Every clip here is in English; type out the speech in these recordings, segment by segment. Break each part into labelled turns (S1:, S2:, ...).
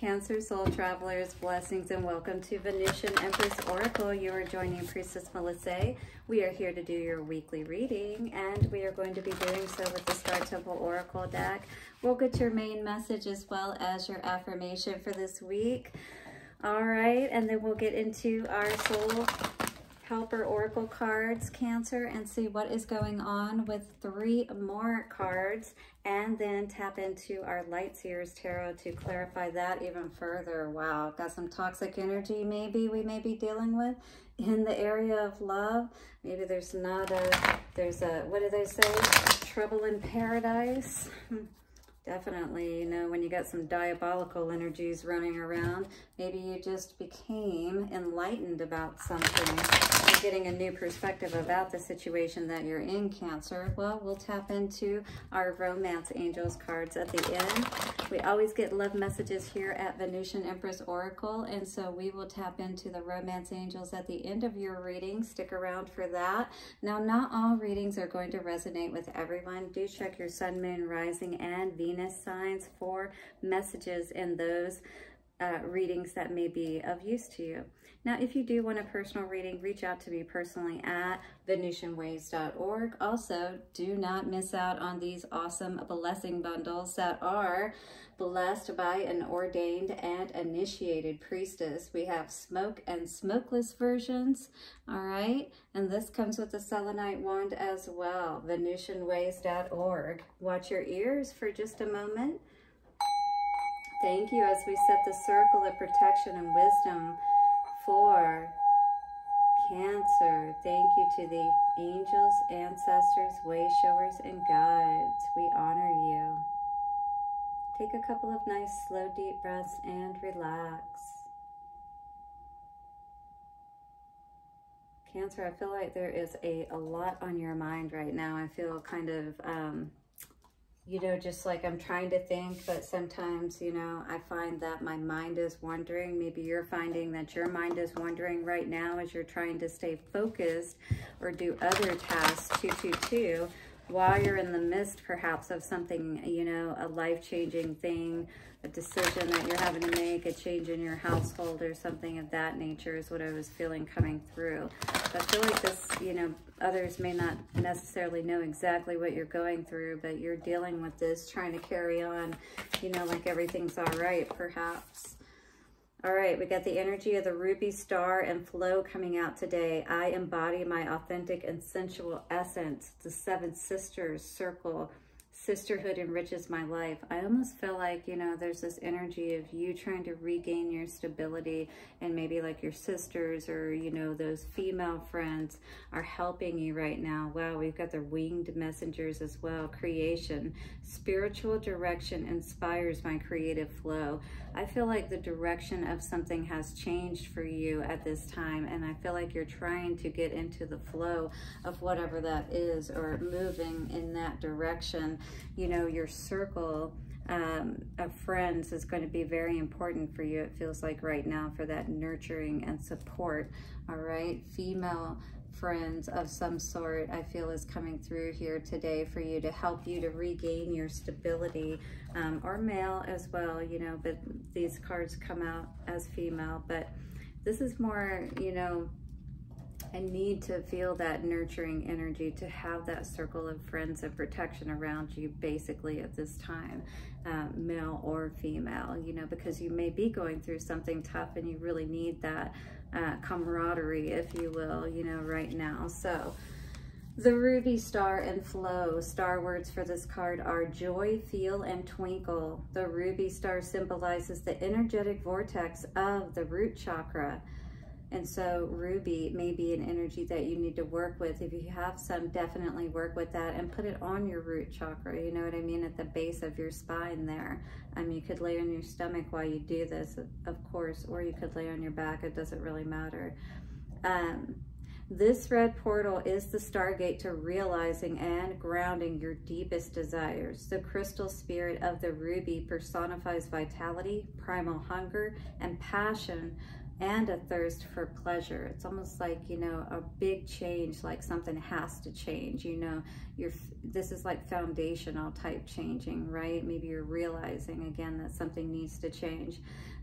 S1: Cancer Soul Travelers. Blessings and welcome to Venusian Empress Oracle. You are joining Priestess Melissa. We are here to do your weekly reading, and we are going to be doing so with the Star Temple Oracle deck. We'll get your main message as well as your affirmation for this week. All right, and then we'll get into our soul helper oracle cards, Cancer, and see what is going on with three more cards, and then tap into our Light Seers Tarot to clarify that even further. Wow, got some toxic energy maybe we may be dealing with in the area of love. Maybe there's not a, there's a, what do they say? Trouble in paradise. Hmm. Definitely, you know, when you got some diabolical energies running around, maybe you just became enlightened about something. You're getting a new perspective about the situation that you're in, Cancer. Well, we'll tap into our Romance Angels cards at the end. We always get love messages here at Venusian Empress Oracle, and so we will tap into the Romance Angels at the end of your reading. Stick around for that. Now, not all readings are going to resonate with everyone. Do check your Sun, Moon, Rising, and Venus Signs for messages in those uh, readings that may be of use to you. Now, if you do want a personal reading, reach out to me personally at venusianways.org. Also, do not miss out on these awesome blessing bundles that are blessed by an ordained and initiated priestess. We have smoke and smokeless versions, all right? And this comes with a selenite wand as well, venusianways.org. Watch your ears for just a moment. Thank you as we set the circle of protection and wisdom for Cancer. Thank you to the angels, ancestors, way showers, and guides. We honor you. Take a couple of nice, slow, deep breaths and relax. Cancer, I feel like there is a, a lot on your mind right now. I feel kind of um, you know, just like I'm trying to think, but sometimes, you know, I find that my mind is wandering. Maybe you're finding that your mind is wandering right now as you're trying to stay focused or do other tasks, 222, while you're in the midst perhaps of something, you know, a life-changing thing, a decision that you're having to make, a change in your household or something of that nature is what I was feeling coming through. I feel like this, you know, others may not necessarily know exactly what you're going through, but you're dealing with this, trying to carry on, you know, like everything's all right, perhaps. All right, we got the energy of the ruby star and flow coming out today. I embody my authentic and sensual essence, the seven sisters circle, sisterhood enriches my life. I almost feel like, you know, there's this energy of you trying to regain your stability and maybe like your sisters or, you know, those female friends are helping you right now. Wow, we've got the winged messengers as well. Creation, spiritual direction inspires my creative flow. I feel like the direction of something has changed for you at this time and I feel like you're trying to get into the flow of whatever that is or moving in that direction you know, your circle um, of friends is going to be very important for you, it feels like right now, for that nurturing and support, all right? Female friends of some sort, I feel is coming through here today for you to help you to regain your stability, um, or male as well, you know, but these cards come out as female, but this is more, you know, and need to feel that nurturing energy to have that circle of friends and protection around you basically at this time um, male or female you know because you may be going through something tough and you really need that uh, camaraderie if you will you know right now so the ruby star and flow star words for this card are joy, feel, and twinkle. The ruby star symbolizes the energetic vortex of the root chakra. And so ruby may be an energy that you need to work with. If you have some, definitely work with that and put it on your root chakra. You know what I mean? At the base of your spine there. Um, you could lay on your stomach while you do this, of course, or you could lay on your back. It doesn't really matter. Um, this red portal is the stargate to realizing and grounding your deepest desires. The crystal spirit of the ruby personifies vitality, primal hunger, and passion and a thirst for pleasure. It's almost like, you know, a big change, like something has to change, you know, you're, this is like foundational type changing, right? Maybe you're realizing again that something needs to change.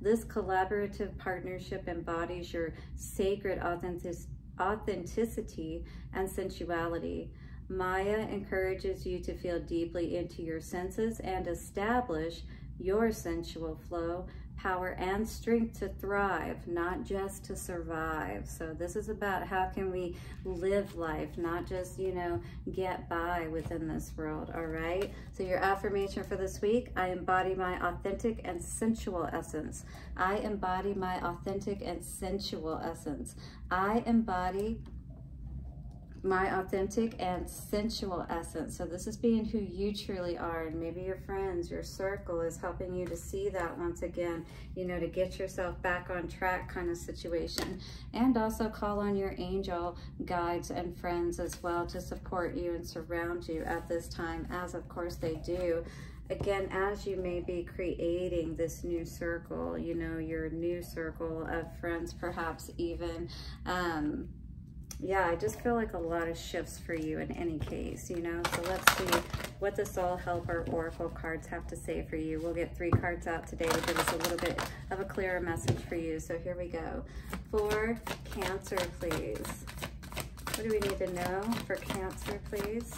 S1: This collaborative partnership embodies your sacred authentic, authenticity and sensuality. Maya encourages you to feel deeply into your senses and establish your sensual flow power and strength to thrive, not just to survive. So this is about how can we live life, not just, you know, get by within this world, all right? So your affirmation for this week, I embody my authentic and sensual essence. I embody my authentic and sensual essence. I embody my authentic and sensual essence. So this is being who you truly are and maybe your friends, your circle is helping you to see that once again, you know, to get yourself back on track kind of situation. And also call on your angel guides and friends as well to support you and surround you at this time as of course they do again, as you may be creating this new circle, you know, your new circle of friends, perhaps even, um, yeah, I just feel like a lot of shifts for you in any case, you know? So let's see what the Soul Helper Oracle cards have to say for you. We'll get three cards out today to give us a little bit of a clearer message for you. So here we go. For Cancer, please. What do we need to know for Cancer, please?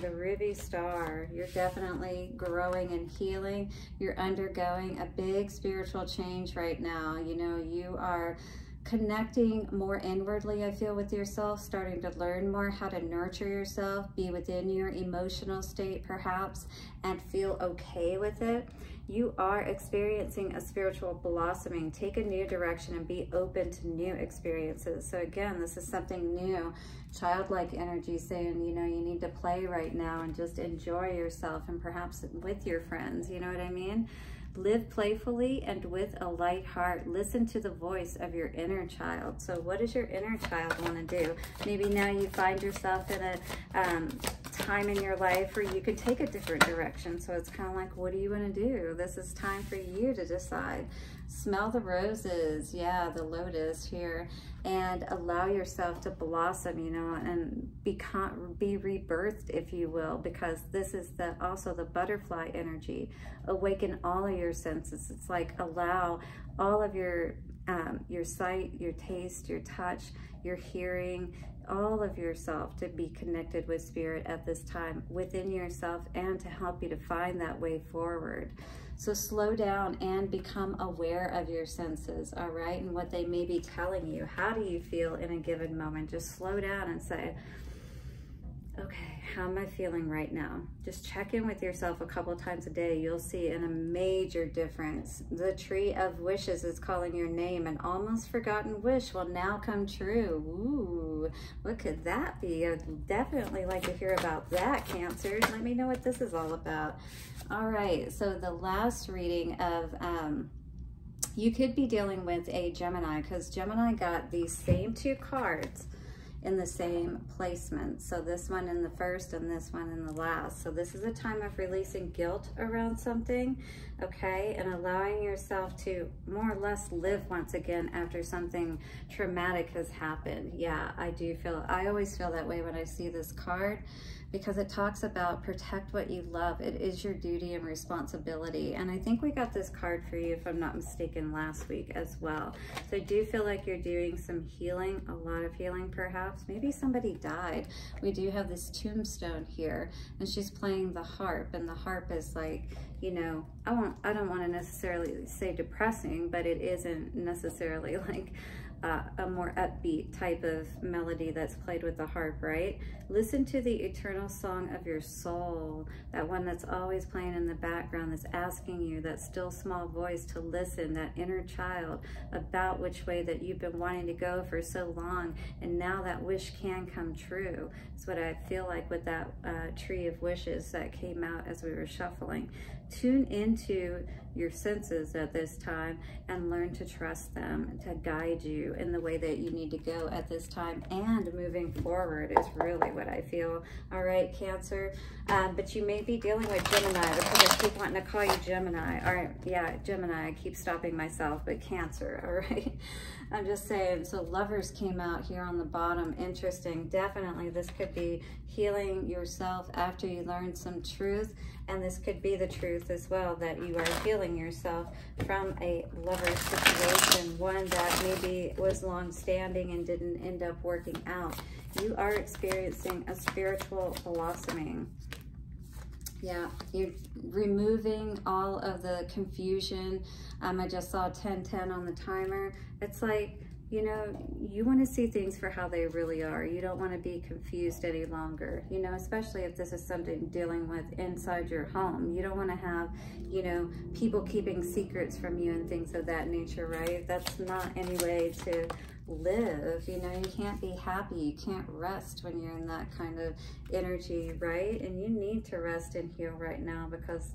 S1: The Ruby Star, you're definitely growing and healing. You're undergoing a big spiritual change right now. You know, you are connecting more inwardly, I feel, with yourself, starting to learn more how to nurture yourself, be within your emotional state perhaps, and feel okay with it. You are experiencing a spiritual blossoming. Take a new direction and be open to new experiences. So again, this is something new. Childlike energy saying, you know, you need to play right now and just enjoy yourself and perhaps with your friends. You know what I mean? Live playfully and with a light heart. Listen to the voice of your inner child. So what does your inner child want to do? Maybe now you find yourself in a um, time in your life where you could take a different direction. So it's kind of like, what do you want to do? This is time for you to decide. Smell the roses. Yeah, the lotus here. And allow yourself to blossom, you know, and become, be rebirthed, if you will, because this is the also the butterfly energy. Awaken all of your senses. It's like allow all of your um, your sight, your taste, your touch, your hearing, all of yourself to be connected with spirit at this time within yourself and to help you to find that way forward. So slow down and become aware of your senses, all right, and what they may be telling you. How do you feel in a given moment? Just slow down and say, okay, how am I feeling right now? Just check in with yourself a couple times a day. You'll see in a major difference. The tree of wishes is calling your name. An almost forgotten wish will now come true. Ooh, what could that be? I'd definitely like to hear about that, Cancer. Let me know what this is all about. All right, so the last reading of... Um, you could be dealing with a Gemini because Gemini got these same two cards in the same placement. So this one in the first and this one in the last. So this is a time of releasing guilt around something, okay? And allowing yourself to more or less live once again after something traumatic has happened. Yeah, I do feel, I always feel that way when I see this card because it talks about protect what you love. It is your duty and responsibility. And I think we got this card for you, if I'm not mistaken, last week as well. So I do feel like you're doing some healing, a lot of healing perhaps. Maybe somebody died. We do have this tombstone here and she's playing the harp and the harp is like, you know, I won't, I don't want to necessarily say depressing, but it isn't necessarily like a more upbeat type of melody that's played with the harp, right? Listen to the eternal song of your soul, that one that's always playing in the background that's asking you, that still small voice to listen, that inner child about which way that you've been wanting to go for so long. And now that wish can come true. It's what I feel like with that uh, tree of wishes that came out as we were shuffling. Tune into your senses at this time and learn to trust them to guide you in the way that you need to go at this time and moving forward is really what I feel. All right, Cancer. Um, but you may be dealing with Gemini because I keep wanting to call you Gemini. All right, yeah, Gemini. I keep stopping myself, but Cancer, all right? I'm just saying, so lovers came out here on the bottom. Interesting. Definitely this could be healing yourself after you learn some truth. And this could be the truth as well, that you are healing yourself from a lover situation, one that maybe was long-standing and didn't end up working out. You are experiencing a spiritual blossoming. Yeah, you're removing all of the confusion. Um, I just saw 1010 on the timer. It's like, you know, you want to see things for how they really are. You don't want to be confused any longer, you know, especially if this is something dealing with inside your home. You don't want to have, you know, people keeping secrets from you and things of that nature, right? That's not any way to live. You know, you can't be happy. You can't rest when you're in that kind of energy, right? And you need to rest and heal right now because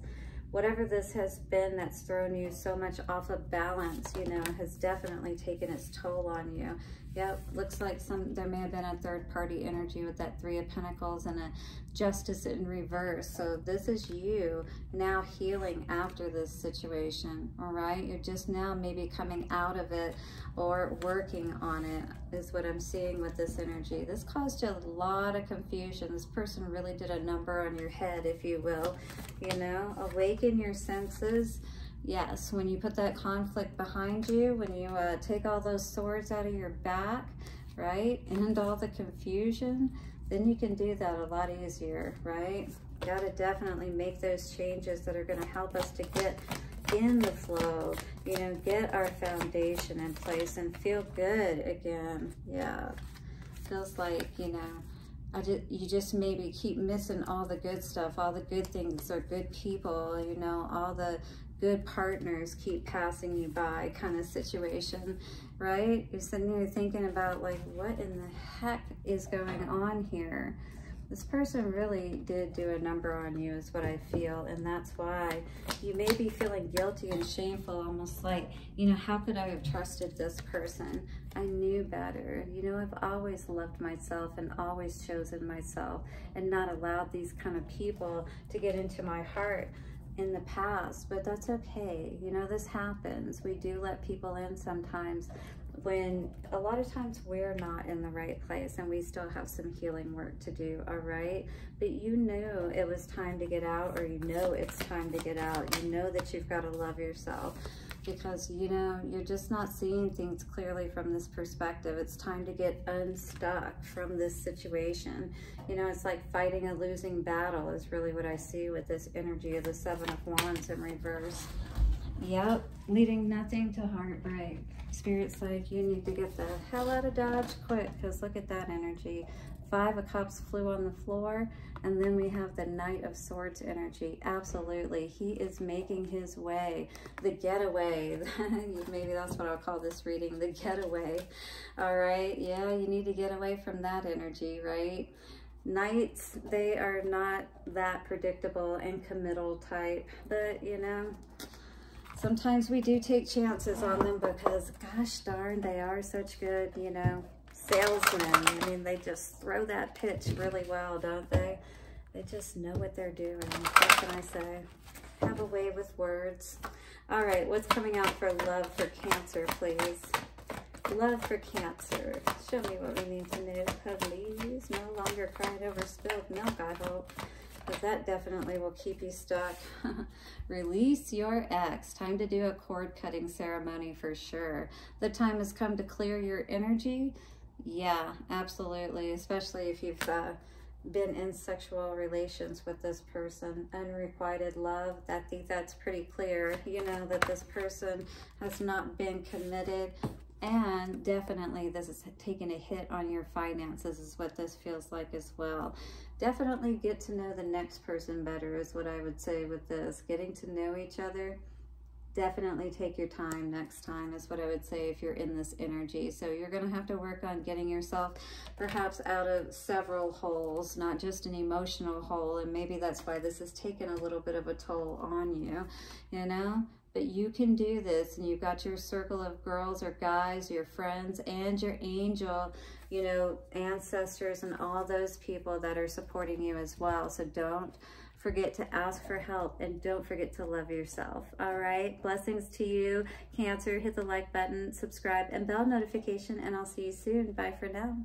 S1: whatever this has been that's thrown you so much off of balance, you know, has definitely taken its toll on you. Yep, looks like some there may have been a third party energy with that three of pentacles and a justice in reverse. So this is you now healing after this situation, all right? You're just now maybe coming out of it or working on it is what I'm seeing with this energy. This caused you a lot of confusion. This person really did a number on your head, if you will. You know, awaken your senses Yes, when you put that conflict behind you, when you uh, take all those swords out of your back, right, and all the confusion, then you can do that a lot easier, right? Got to definitely make those changes that are going to help us to get in the flow, you know, get our foundation in place and feel good again. Yeah, feels like, you know, I just, you just maybe keep missing all the good stuff, all the good things or good people, you know, all the good partners keep passing you by kind of situation, right? You're sitting there thinking about like, what in the heck is going on here? This person really did do a number on you is what I feel. And that's why you may be feeling guilty and shameful, almost like, you know, how could I have trusted this person? I knew better. You know, I've always loved myself and always chosen myself and not allowed these kind of people to get into my heart in the past, but that's okay. You know, this happens. We do let people in sometimes when a lot of times we're not in the right place and we still have some healing work to do, all right? But you knew it was time to get out or you know it's time to get out. You know that you've got to love yourself because, you know, you're just not seeing things clearly from this perspective. It's time to get unstuck from this situation. You know, it's like fighting a losing battle is really what I see with this energy of the Seven of Wands in reverse. Yep, leading nothing to heartbreak. Spirit's like, you need to get the hell out of Dodge quick because look at that energy. Five of Cups flew on the floor. And then we have the Knight of Swords energy. Absolutely. He is making his way. The getaway. Maybe that's what I'll call this reading. The getaway. All right. Yeah, you need to get away from that energy, right? Knights, they are not that predictable and committal type. But, you know, sometimes we do take chances on them because, gosh darn, they are such good, you know, salesmen. I mean, they just throw that pitch really well, don't they? They just know what they're doing. What can I say? Have a way with words. All right, what's coming out for love for Cancer, please? Love for Cancer. Show me what we need to know, please. No longer crying over spilled milk, I hope. But that definitely will keep you stuck. Release your ex. Time to do a cord cutting ceremony for sure. The time has come to clear your energy yeah, absolutely. Especially if you've uh, been in sexual relations with this person. Unrequited love, I think that's pretty clear. You know, that this person has not been committed and definitely this is taking a hit on your finances is what this feels like as well. Definitely get to know the next person better is what I would say with this. Getting to know each other definitely take your time next time is what I would say if you're in this energy. So you're going to have to work on getting yourself perhaps out of several holes, not just an emotional hole. And maybe that's why this has taken a little bit of a toll on you, you know? but you can do this and you've got your circle of girls or guys, your friends and your angel, you know, ancestors and all those people that are supporting you as well. So don't forget to ask for help and don't forget to love yourself. All right. Blessings to you, Cancer. Hit the like button, subscribe, and bell notification, and I'll see you soon. Bye for now.